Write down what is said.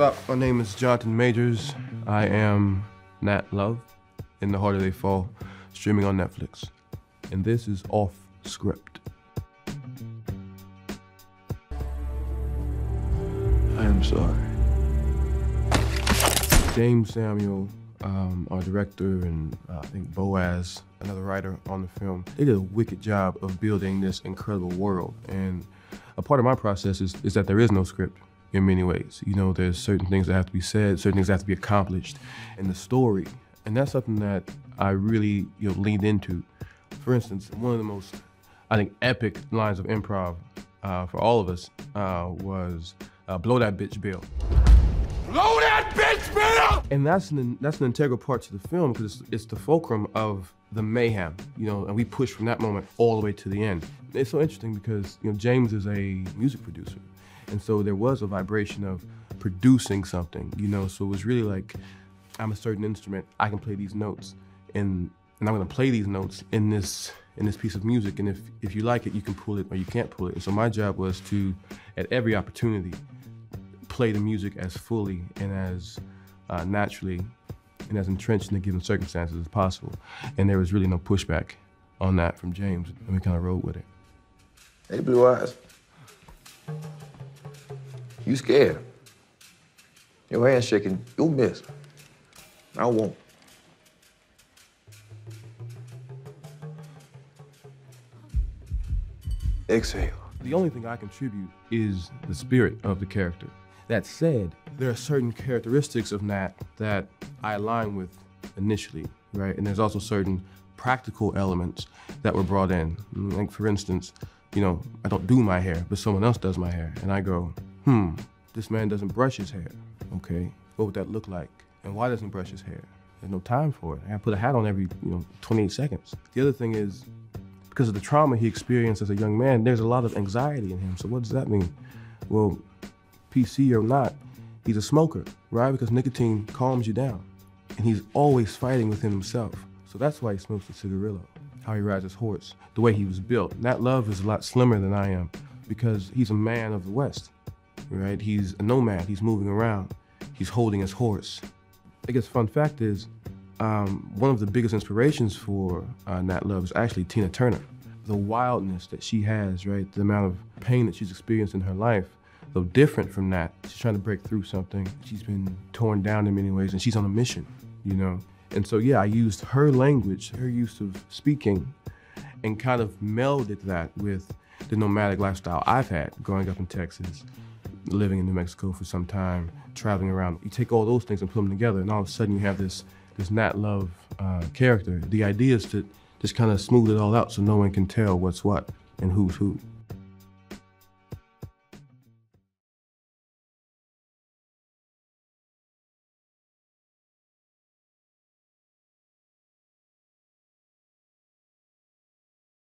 up? My name is Jonathan Majors. I am Nat Love in The Harder They Fall, streaming on Netflix. And this is Off Script. I am sorry. Jeymes Samuel, um, our director, and uh, I think Boaz, another writer on the film, they did a wicked job of building this incredible world. And a part of my process is, is that there is no script in many ways. You know, there's certain things that have to be said, certain things that have to be accomplished in the story. And that's something that I really you know, leaned into. For instance, one of the most, I think, epic lines of improv uh, for all of us uh, was uh, blow that bitch bill. Blow that bitch bill! And that's an that's an integral part to the film because it's, it's the fulcrum of the mayhem, you know, and we push from that moment all the way to the end. It's so interesting because you know Jeymes is a music producer, and so there was a vibration of producing something, you know. So it was really like I'm a certain instrument, I can play these notes, and and I'm gonna play these notes in this in this piece of music, and if if you like it, you can pull it or you can't pull it. And so my job was to, at every opportunity, play the music as fully and as uh, naturally and as entrenched in the given circumstances as possible. And there was really no pushback on that from Jeymes, and we kind of rode with it. Hey, Blue Eyes. You scared. Your hand's shaking. You'll miss. I won't. Exhale. The only thing I contribute is the spirit of the character. That said, there are certain characteristics of Nat that I align with initially, right? And there's also certain practical elements that were brought in. Like, for instance, you know, I don't do my hair, but someone else does my hair. And I go, hmm, this man doesn't brush his hair. Okay, what would that look like? And why doesn't he brush his hair? There's no time for it. I put a hat on every, you know, 28 seconds. The other thing is, because of the trauma he experienced as a young man, there's a lot of anxiety in him. So what does that mean? Well, PC or not, he's a smoker, right? Because nicotine calms you down. And he's always fighting within himself. So that's why he smokes the cigarillo, how he rides his horse, the way he was built. Nat Love is a lot slimmer than I am because he's a man of the West, right? He's a nomad, he's moving around, he's holding his horse. I guess fun fact is, um, one of the biggest inspirations for uh, Nat Love is actually Tina Turner. The wildness that she has, right? The amount of pain that she's experienced in her life, though different from that. She's trying to break through something. She's been torn down in many ways, and she's on a mission, you know? And so, yeah, I used her language, her use of speaking, and kind of melded that with the nomadic lifestyle I've had growing up in Texas, living in New Mexico for some time, traveling around. You take all those things and put them together, and all of a sudden you have this this Nat Love uh, character. The idea is to just kind of smooth it all out so no one can tell what's what and who's who.